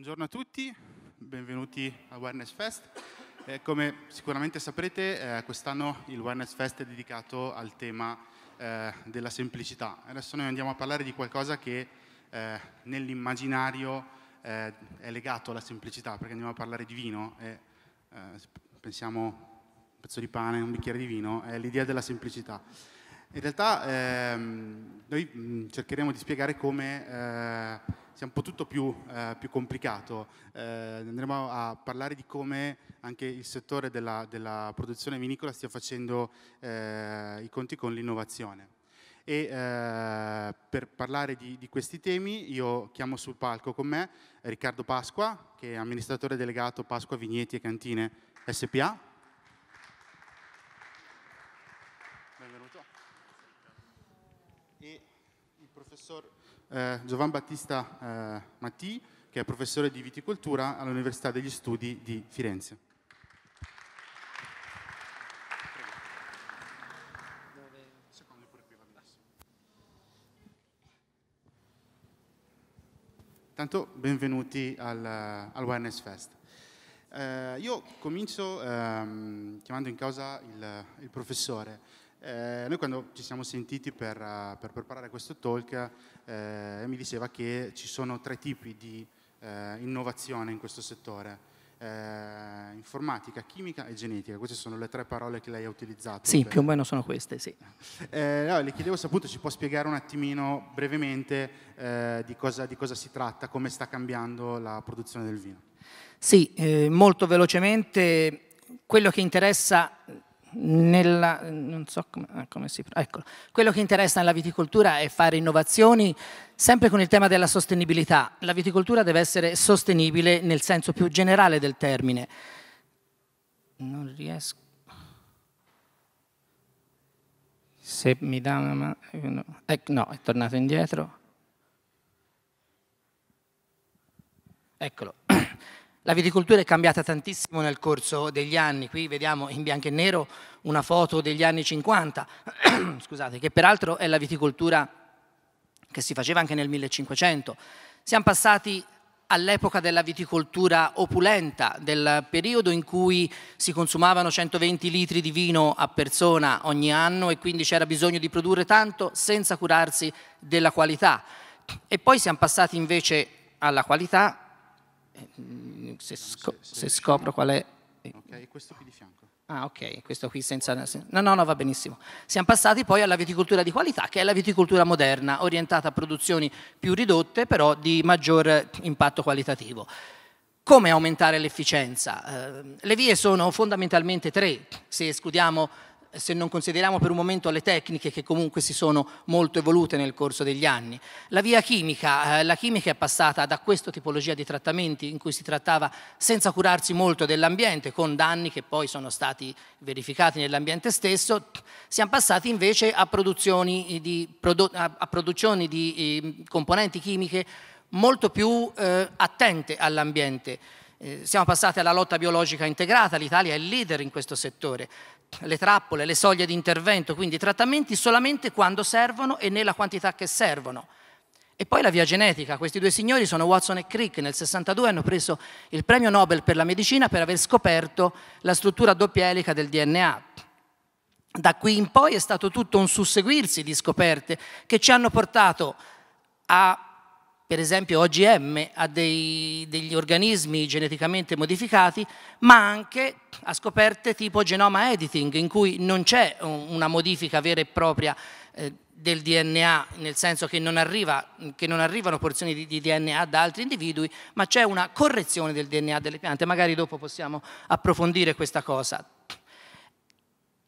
Buongiorno a tutti, benvenuti al Awareness Fest. Eh, come sicuramente saprete, eh, quest'anno il Awareness Fest è dedicato al tema eh, della semplicità. Adesso noi andiamo a parlare di qualcosa che eh, nell'immaginario eh, è legato alla semplicità, perché andiamo a parlare di vino e eh, pensiamo un pezzo di pane, un bicchiere di vino, è l'idea della semplicità. In realtà ehm, noi mh, cercheremo di spiegare come sia un po' tutto più, eh, più complicato. Eh, andremo a parlare di come anche il settore della, della produzione vinicola stia facendo eh, i conti con l'innovazione. E eh, per parlare di, di, questi temi io chiamo sul palco con me Riccardo Pasqua, che è amministratore delegato Pasqua Vigneti e Cantine SPA. professor eh, Giovan Battista eh, Matti, che è professore di viticoltura all'Università degli Studi di Firenze. Intanto benvenuti al, al Wellness Fest. Eh, io comincio ehm, chiamando in causa il, il professore. Eh, noi quando ci siamo sentiti per, uh, per preparare questo talk eh, mi diceva che ci sono tre tipi di eh, innovazione in questo settore. Eh, informatica, chimica e genetica, queste sono le tre parole che lei ha utilizzato. Sì, per... più o meno sono queste, sì. Eh, no, le chiedevo se appunto ci può spiegare un attimino brevemente eh, di cosa, di, cosa, si tratta, come sta cambiando la produzione del vino. Sì, molto velocemente quello che interessa nella, non so come, ah, come si, eccolo. quello che interessa nella viticoltura è fare innovazioni sempre con il tema della sostenibilità. La viticoltura deve essere sostenibile nel senso più generale del termine. Non riesco. Se mi dà una mano. No, ecco, no, è tornato indietro. Eccolo. La viticoltura è cambiata tantissimo nel corso degli anni, qui vediamo in bianco e nero una foto degli anni 50, scusate, che peraltro è la viticoltura che si faceva anche nel 1500. Siamo passati all'epoca della viticoltura opulenta, del periodo in cui si consumavano 120 litri di vino a persona ogni anno e quindi c'era bisogno di produrre tanto senza curarsi della qualità. E poi siamo passati invece alla qualità se, sco- se scopro qual è... Ok, questo qui di fianco. Ah, ok, questo qui senza... No, no, no, va benissimo. Siamo passati poi alla viticoltura di qualità, che è la viticoltura moderna, orientata a produzioni più ridotte, però di maggior impatto qualitativo. Come aumentare l'efficienza? Eh, le vie sono fondamentalmente tre, se escludiamo se non consideriamo per un momento le tecniche che comunque si sono molto evolute nel corso degli anni. La via chimica, eh, la chimica è passata da questa tipologia di trattamenti in cui si trattava senza curarsi molto dell'ambiente, con danni che poi sono stati verificati nell'ambiente stesso, siamo passati invece a produzioni di, a produzioni di eh, componenti chimiche molto più eh, attente all'ambiente. Eh, siamo passati alla lotta biologica integrata, l'Italia è il leader in questo settore le trappole, le soglie di intervento, quindi trattamenti solamente quando servono e nella quantità che servono. E poi la via genetica, questi due signori sono Watson e Crick, nel 62 hanno preso il premio Nobel per la medicina per aver scoperto la struttura doppia elica del DNA. Da qui in poi è stato tutto un susseguirsi di scoperte che ci hanno portato a per esempio OGM a dei, degli organismi geneticamente modificati, ma anche a scoperte tipo genoma editing, in cui non c'è una modifica vera e propria eh, del DNA, nel senso che non, arriva, che non arrivano porzioni di, di, DNA da altri individui, ma c'è una correzione del DNA delle piante. Magari dopo possiamo approfondire questa cosa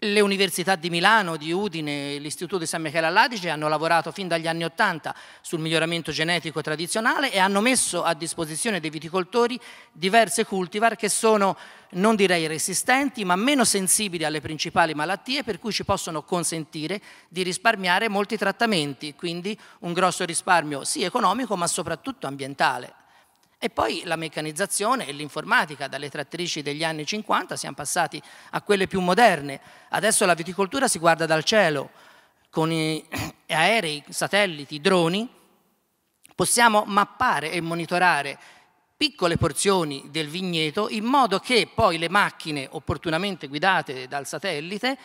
le università di Milano, di Udine, l'Istituto di San Michele all'Adige hanno lavorato fin dagli anni Ottanta sul miglioramento genetico tradizionale e hanno messo a disposizione dei viticoltori diverse cultivar che sono, non direi resistenti, ma meno sensibili alle principali malattie, per cui ci possono consentire di risparmiare molti trattamenti, quindi un grosso risparmio sì economico, ma soprattutto ambientale. E poi la meccanizzazione e l'informatica, dalle trattrici degli anni 50 siamo passati a quelle più moderne. Adesso la viticoltura si guarda dal cielo, con i aerei, satelliti, droni, possiamo mappare e monitorare piccole porzioni del vigneto in modo che poi le macchine opportunamente guidate dal satellite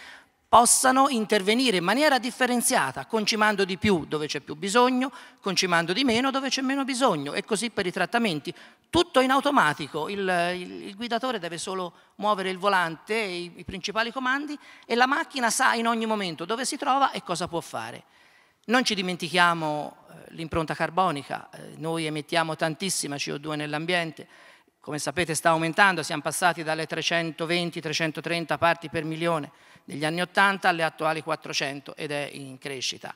possano intervenire in maniera differenziata, concimando di più dove c'è più bisogno, concimando di meno dove c'è meno bisogno e così per i trattamenti. Tutto in automatico, il, il, il guidatore deve solo muovere il volante, i, i principali comandi e la macchina sa in ogni momento dove si trova e cosa può fare. Non ci dimentichiamo eh, l'impronta carbonica, eh, noi emettiamo tantissima CO2 nell'ambiente, come sapete sta aumentando, siamo passati dalle 320-330 parti per milione negli anni 80 alle attuali 400 ed è in crescita.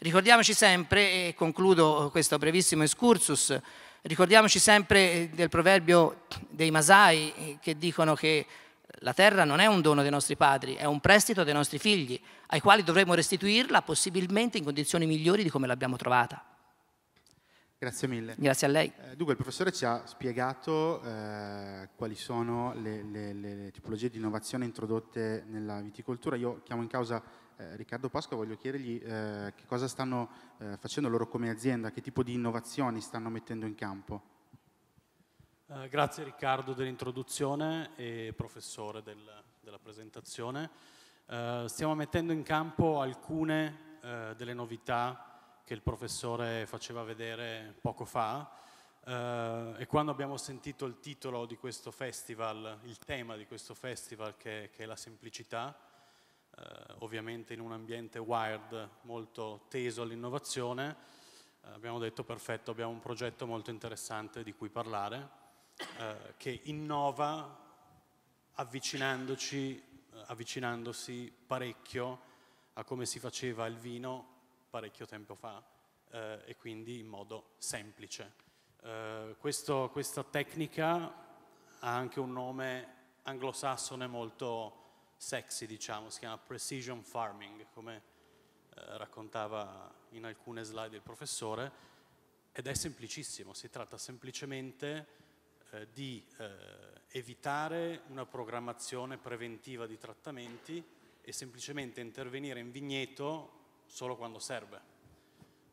Ricordiamoci sempre, e concludo questo brevissimo excursus, ricordiamoci sempre del proverbio dei Masai eh, che dicono che la terra non è un dono dei nostri padri, è un prestito dei nostri figli, ai quali dovremo restituirla possibilmente in condizioni migliori di come l'abbiamo trovata. Grazie mille. Grazie a lei. Eh, dunque, il professore ci ha spiegato eh, quali sono le, le, le, tipologie di innovazione introdotte nella viticoltura. Io chiamo in causa eh, Riccardo Pasqua, voglio chiedergli eh, che cosa stanno eh, facendo loro come azienda, che tipo di innovazioni stanno mettendo in campo. Eh, grazie Riccardo dell'introduzione e professore del, della presentazione. stiamo mettendo in campo alcune delle novità che il professore faceva vedere poco fa eh, e quando abbiamo sentito il titolo di questo festival, il tema di questo festival che, che è la semplicità, eh, ovviamente in un ambiente wired molto teso all'innovazione, eh, abbiamo detto perfetto, abbiamo un progetto molto interessante di cui parlare, eh, che innova avvicinandoci, avvicinandosi parecchio a come si faceva il vino parecchio tempo fa eh, e quindi in modo semplice. Eh, questo, questa tecnica ha anche un nome anglosassone molto sexy, diciamo, si chiama precision farming, come eh, raccontava in alcune slide il professore, ed è semplicissimo, si tratta semplicemente eh, di eh, evitare una programmazione preventiva di trattamenti e semplicemente intervenire in vigneto solo quando serve.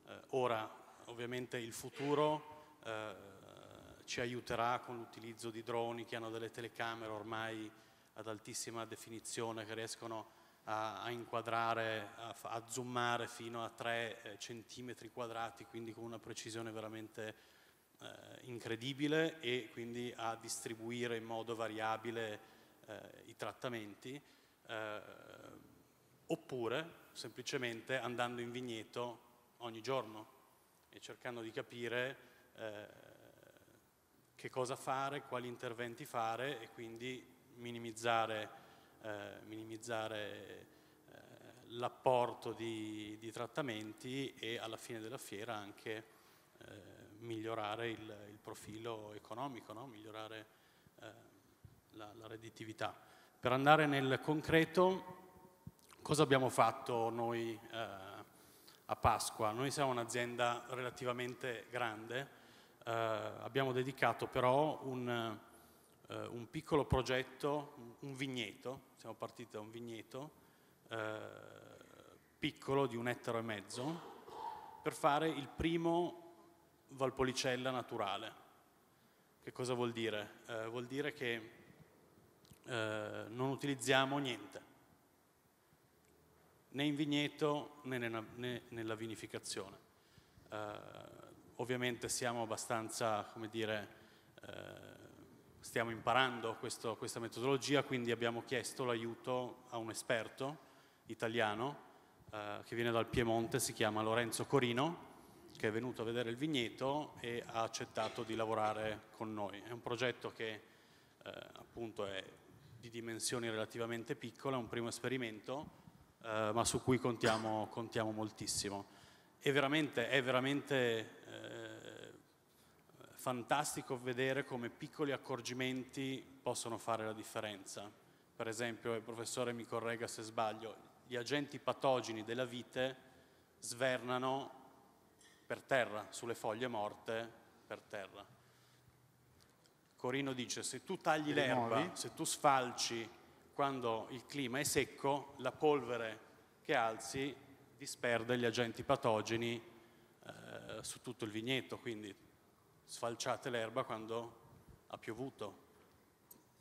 Eh, ora, ovviamente il futuro eh, ci aiuterà con l'utilizzo di droni che hanno delle telecamere ormai ad altissima definizione che riescono a, a inquadrare, a, a, zoomare fino a 3 eh, centimetri quadrati, quindi con una precisione veramente eh, incredibile e quindi a distribuire in modo variabile eh, i trattamenti. Eh, oppure semplicemente andando in vigneto ogni giorno e cercando di capire eh, che cosa fare, quali interventi fare e quindi minimizzare, eh, minimizzare eh, l'apporto di, di, trattamenti e alla fine della fiera anche eh, migliorare il, il, profilo economico, no? migliorare eh, la, la redditività. Per andare nel concreto, Cosa abbiamo fatto noi eh, a Pasqua? Noi siamo un'azienda relativamente grande, eh, abbiamo dedicato però un, eh, un, piccolo progetto, un vigneto, siamo partiti da un vigneto eh, piccolo di un ettaro e mezzo per fare il primo Valpolicella naturale. Che cosa vuol dire? Eh, vuol dire che eh, non utilizziamo niente né in vigneto né nella, né nella vinificazione. Uh, ovviamente siamo abbastanza, come dire, uh, stiamo imparando questo, questa metodologia, quindi abbiamo chiesto l'aiuto a un esperto italiano uh, che viene dal Piemonte, si chiama Lorenzo Corino, che è venuto a vedere il vigneto e ha accettato di lavorare con noi. È un progetto che appunto è di dimensioni relativamente piccole, è un primo esperimento, eh, ma su cui contiamo, contiamo moltissimo. È veramente, è veramente eh, fantastico vedere come piccoli accorgimenti possono fare la differenza. Per esempio, il professore mi corregga se sbaglio, gli agenti patogeni della vite svernano per terra, sulle foglie morte per terra. Corino dice, se tu tagli l'erba, se tu sfalci quando il clima è secco, la polvere che alzi disperde gli agenti patogeni eh, su tutto il vigneto, quindi sfalciate l'erba quando ha piovuto.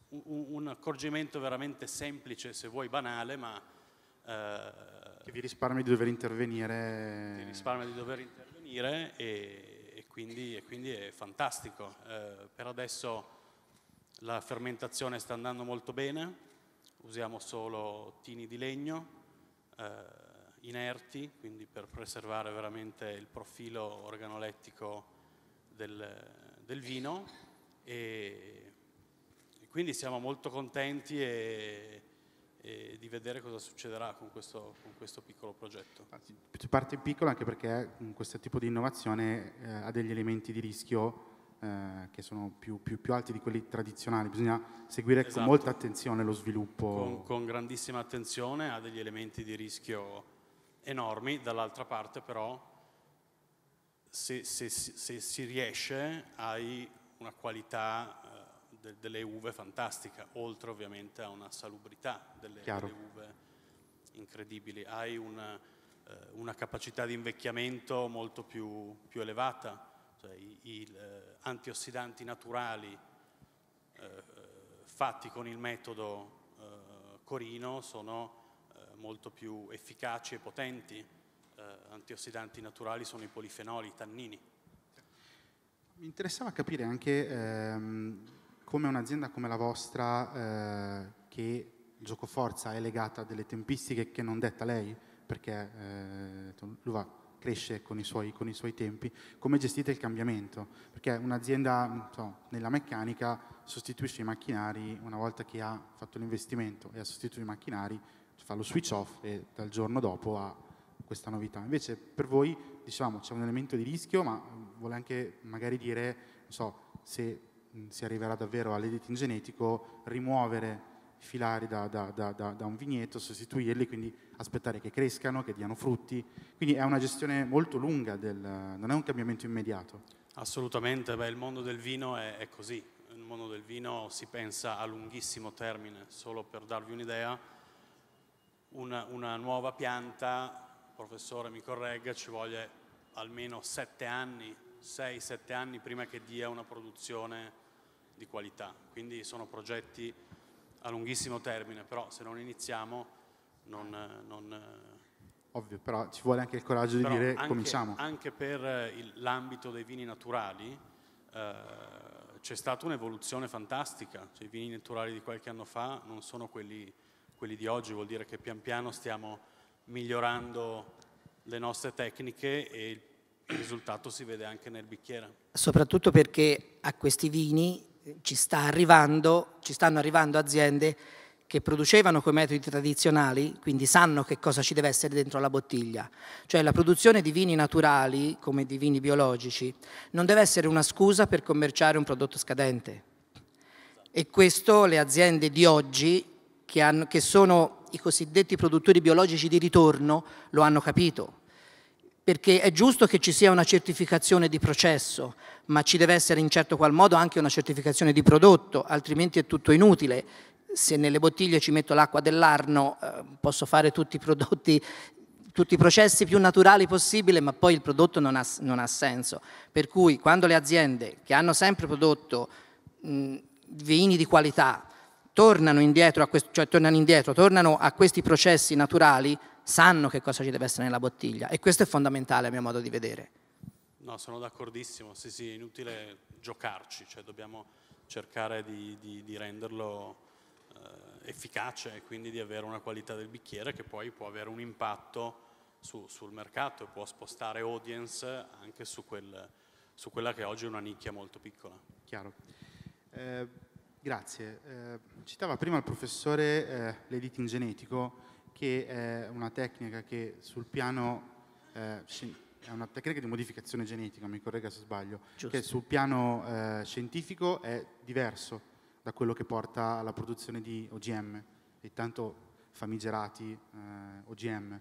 Un, un, accorgimento veramente semplice, se vuoi banale, ma... Eh, che vi risparmia di dover intervenire. Ti risparmia di dover intervenire e, e, quindi, e quindi, è fantastico. Eh, per adesso la fermentazione sta andando molto bene, usiamo solo tini di legno eh, inerti, quindi per preservare veramente il profilo organolettico del, del vino e, e, quindi siamo molto contenti e, e, di vedere cosa succederà con questo, con questo piccolo progetto. Si parte piccolo anche perché questo tipo di innovazione eh, ha degli elementi di rischio eh, che sono più, più, più, alti di quelli tradizionali. Bisogna seguire esatto. con molta attenzione lo sviluppo. Con, con, grandissima attenzione, ha degli elementi di rischio enormi, dall'altra parte però se, se, se si riesce hai una qualità eh, de, delle uve fantastica, oltre ovviamente a una salubrità delle, delle uve incredibili. Hai una, eh, una capacità di invecchiamento molto più, più elevata cioè i, i eh, antiossidanti naturali eh, fatti con il metodo eh, Corino sono eh, molto più efficaci e potenti. Eh, antiossidanti naturali sono i polifenoli, i tannini. Mi interessava capire anche ehm, come un'azienda come la vostra, che gioco forza è legata a delle tempistiche che non detta lei, perché eh, lui va cresce con i, suoi, con i suoi tempi, come gestite il cambiamento? Perché un'azienda so, nella meccanica sostituisce i macchinari una volta che ha fatto l'investimento e ha sostituito i macchinari, fa lo switch off e dal giorno dopo ha questa novità. Invece per voi diciamo c'è un elemento di rischio, ma vuole anche magari dire, so, se si arriverà davvero all'editing genetico, rimuovere filari da, da, da, da, un vigneto, sostituirli, quindi aspettare che crescano, che diano frutti. Quindi è una gestione molto lunga, del, non è un cambiamento immediato. Assolutamente, Beh, il mondo del vino è, è così, il mondo del vino si pensa a lunghissimo termine, solo per darvi un'idea, una, una nuova pianta, professore mi corregga, ci vuole almeno sette anni, 6-7 anni prima che dia una produzione di qualità, quindi sono progetti a lunghissimo termine, però se non iniziamo non... non Ovvio, però ci vuole anche il coraggio di dire anche, cominciamo. Anche per l'ambito dei vini naturali eh, c'è stata un'evoluzione fantastica, cioè, i vini naturali di qualche anno fa non sono quelli, quelli di oggi, vuol dire che pian piano stiamo migliorando le nostre tecniche e il risultato si vede anche nel bicchiere. Soprattutto perché a questi vini ci, sta arrivando, ci stanno arrivando aziende che producevano con metodi tradizionali, quindi sanno che cosa ci deve essere dentro la bottiglia. Cioè la produzione di vini naturali, come di vini biologici, non deve essere una scusa per commerciare un prodotto scadente. E questo le aziende di oggi, che, hanno, che sono i cosiddetti produttori biologici di ritorno, lo hanno capito perché è giusto che ci sia una certificazione di processo, ma ci deve essere in certo qual modo anche una certificazione di prodotto, altrimenti è tutto inutile. Se nelle bottiglie ci metto l'acqua dell'Arno, eh, posso fare tutti i prodotti tutti i processi più naturali possibili, ma poi il prodotto non ha, non ha, senso. Per cui quando le aziende che hanno sempre prodotto mh, vini di qualità tornano indietro, questo, cioè tornano indietro, tornano a questi processi naturali, sanno che cosa ci deve essere nella bottiglia e questo è fondamentale a mio modo di vedere. No, sono d'accordissimo, sì sì, è inutile giocarci, cioè dobbiamo cercare di, di, di renderlo eh, efficace e quindi di avere una qualità del bicchiere che poi può avere un impatto su, sul mercato e può spostare audience anche su, quel, su, quella che oggi è una nicchia molto piccola. Chiaro. Eh, grazie. Eh, citava prima il professore eh, l'editing genetico che è una tecnica che sul piano, eh, è una tecnica di modificazione genetica, mi corregga se sbaglio, Giusto. che sul piano eh, scientifico è diverso da quello che porta alla produzione di OGM, e tanto famigerati eh, OGM.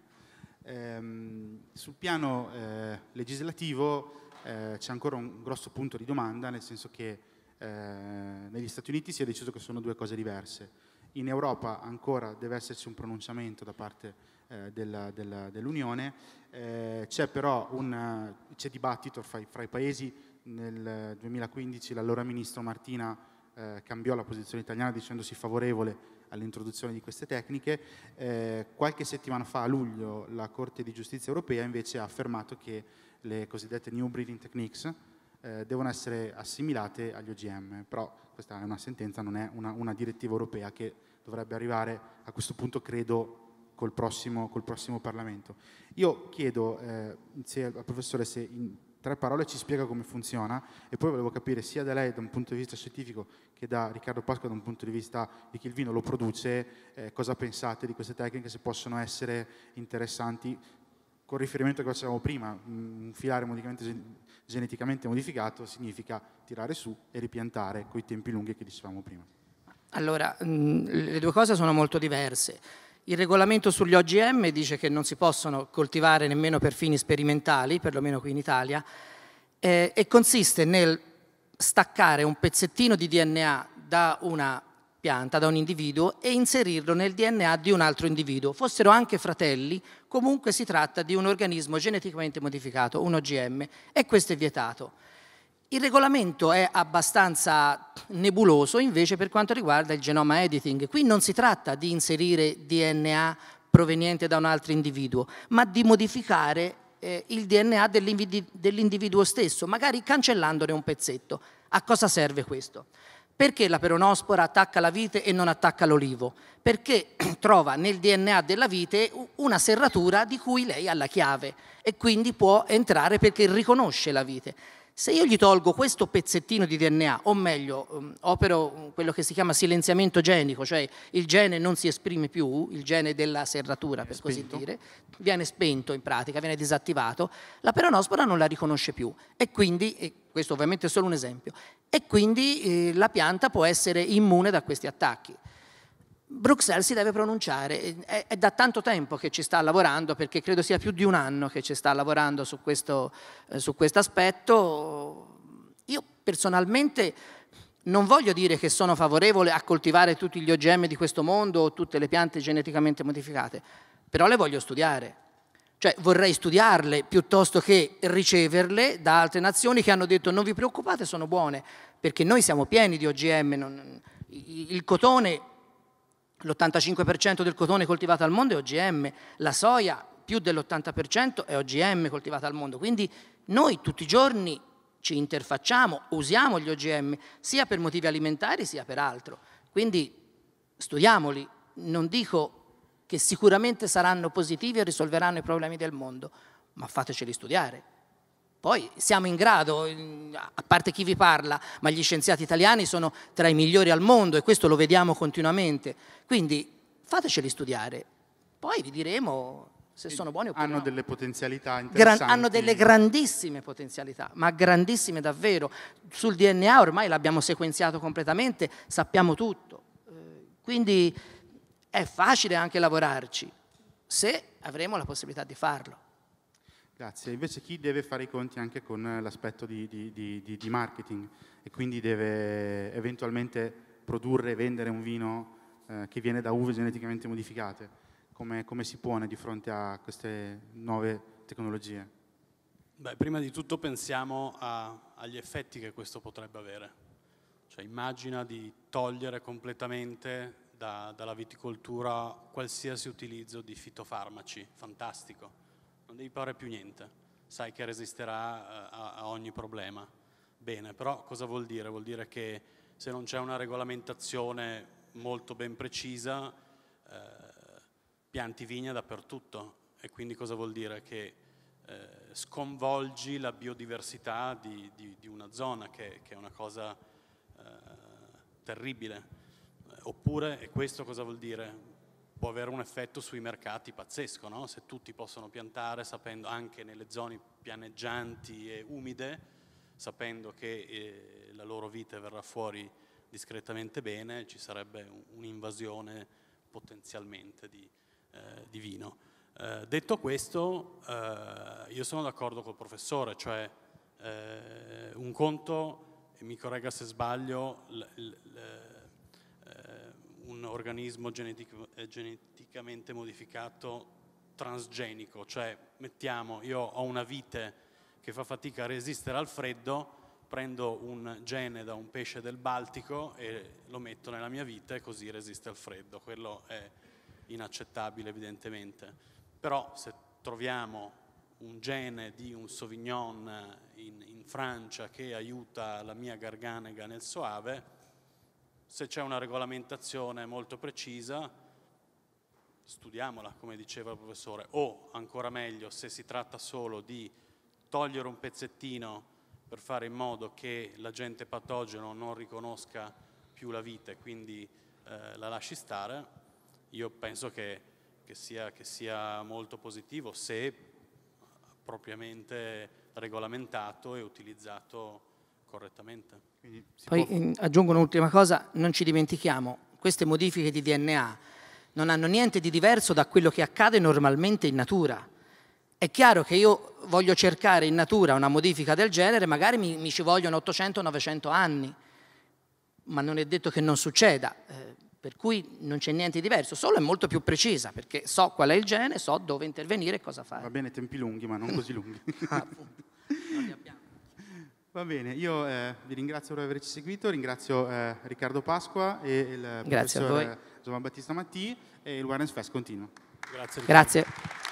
Ehm, sul piano eh, legislativo eh, c'è ancora un grosso punto di domanda, nel senso che eh, negli Stati Uniti si è deciso che sono due cose diverse in Europa ancora deve esserci un pronunciamento da parte eh, dell'Unione, eh, c'è però un c'è dibattito fra, fra, i paesi. Nel 2015 l'allora ministro Martina eh, cambiò la posizione italiana dicendosi favorevole all'introduzione di queste tecniche. Eh, qualche settimana fa, a luglio, la Corte di Giustizia europea invece ha affermato che le cosiddette New Breeding Techniques eh, devono essere assimilate agli OGM, però questa è una sentenza, non è una, una direttiva europea che dovrebbe arrivare a questo punto, credo, col prossimo, col prossimo Parlamento. Io chiedo eh, al professore se in tre parole ci spiega come funziona e poi volevo capire sia da lei da un punto di vista scientifico che da Riccardo Pasqua da un punto di vista di chi il vino lo produce, eh, cosa pensate di queste tecniche, se possono essere interessanti con riferimento a quello che facevamo prima, un filare geneticamente modificato significa tirare su e ripiantare con i tempi lunghi che dicevamo prima. Allora, mh, le due cose sono molto diverse. Il regolamento sugli OGM dice che non si possono coltivare nemmeno per fini sperimentali, perlomeno qui in Italia, eh, e consiste nel staccare un pezzettino di DNA da una pianta, da un individuo, e inserirlo nel DNA di un altro individuo. Fossero anche fratelli, comunque si tratta di un organismo geneticamente modificato, un OGM, e questo è vietato. Il regolamento è abbastanza nebuloso invece per quanto riguarda il genoma editing. Qui non si tratta di inserire DNA proveniente da un altro individuo, ma di modificare eh, il DNA dell'individuo stesso, magari cancellandone un pezzetto. A cosa serve questo? Perché la peronospora attacca la vite e non attacca l'olivo? Perché trova nel DNA della vite una serratura di cui lei ha la chiave e quindi può entrare perché riconosce la vite. Se io gli tolgo questo pezzettino di DNA, o meglio, um, opero quello che si chiama silenziamento genico, cioè il gene non si esprime più, il gene della serratura per così dire, viene spento in pratica, viene disattivato, la peronospora non la riconosce più e quindi, e questo ovviamente è solo un esempio, e quindi eh, la pianta può essere immune da questi attacchi. Bruxelles si deve pronunciare, è, è, da tanto tempo che ci sta lavorando, perché credo sia più di un anno che ci sta lavorando su questo eh, su aspetto. Io personalmente non voglio dire che sono favorevole a coltivare tutti gli OGM di questo mondo o tutte le piante geneticamente modificate, però le voglio studiare. Cioè vorrei studiarle piuttosto che riceverle da altre nazioni che hanno detto non vi preoccupate, sono buone, perché noi siamo pieni di OGM. Non, il cotone L'85% del cotone coltivato al mondo è OGM, la soia più dell'80% è OGM coltivata al mondo. Quindi noi tutti i giorni ci interfacciamo, usiamo gli OGM sia per motivi alimentari sia per altro. Quindi studiamoli, non dico che sicuramente saranno positivi e risolveranno i problemi del mondo, ma fateceli studiare. Poi siamo in grado, a parte chi vi parla, ma gli scienziati italiani sono tra i migliori al mondo e questo lo vediamo continuamente. Quindi fateceli studiare, poi vi diremo se sono buoni oppure hanno no. delle potenzialità interessanti. Gran, hanno delle grandissime potenzialità, ma grandissime davvero. Sul DNA ormai l'abbiamo sequenziato completamente, sappiamo tutto. Eh, quindi è facile anche lavorarci, se avremo la possibilità di farlo. Grazie. Invece chi deve fare i conti anche con l'aspetto di, di, di, di, marketing e quindi deve eventualmente produrre e vendere un vino eh, che viene da uve geneticamente modificate, come, come, si pone di fronte a queste nuove tecnologie? Beh, prima di tutto pensiamo a, agli effetti che questo potrebbe avere. Cioè immagina di togliere completamente da, dalla viticoltura qualsiasi utilizzo di fitofarmaci, fantastico non devi fare più niente, sai che resisterà eh, a, a ogni problema. Bene, però cosa vuol dire? Vuol dire che se non c'è una regolamentazione molto ben precisa, eh, pianti vigna dappertutto e quindi cosa vuol dire? Che eh, sconvolgi la biodiversità di, di, di una zona, che, che, è una cosa eh, terribile. Oppure, e questo cosa vuol dire? Può avere un effetto sui mercati pazzesco, no? se tutti possono piantare sapendo anche nelle zone pianeggianti e umide, sapendo che eh, la loro vite verrà fuori discretamente bene, ci sarebbe un'invasione potenzialmente di, eh, di vino. Eh, detto questo, eh, io sono d'accordo col professore, cioè eh, un conto, e mi corregga se sbaglio, l, l, l, un organismo genetic- eh, geneticamente modificato transgenico, cioè mettiamo, io ho una vite che fa fatica a resistere al freddo, prendo un gene da un pesce del Baltico e lo metto nella mia vita e così resiste al freddo. Quello è inaccettabile evidentemente. Però se troviamo un gene di un Sauvignon in, in Francia che aiuta la mia garganega nel soave, se c'è una regolamentazione molto precisa, studiamola, come diceva il professore, o ancora meglio, se si tratta solo di togliere un pezzettino per fare in modo che l'agente patogeno non riconosca più la vita e quindi eh, la lasci stare, io penso che, che, sia, che sia molto positivo se propriamente regolamentato e utilizzato correttamente. Poi può... aggiungo un'ultima cosa, non ci dimentichiamo, queste modifiche di DNA non hanno niente di diverso da quello che accade normalmente in natura. È chiaro che io voglio cercare in natura una modifica del genere, magari mi, mi ci vogliono 800-900 anni, ma non è detto che non succeda, eh, per cui non c'è niente di diverso, solo è molto più precisa, perché so qual è il gene, so dove intervenire e cosa fare. Va bene, tempi lunghi, ma non così lunghi. ah, Va bene, io eh, vi ringrazio per averci seguito, ringrazio eh, Riccardo Pasqua e il Grazie professor Giovanni Battista Matti e il Wellness Fest continua. Grazie. Grazie.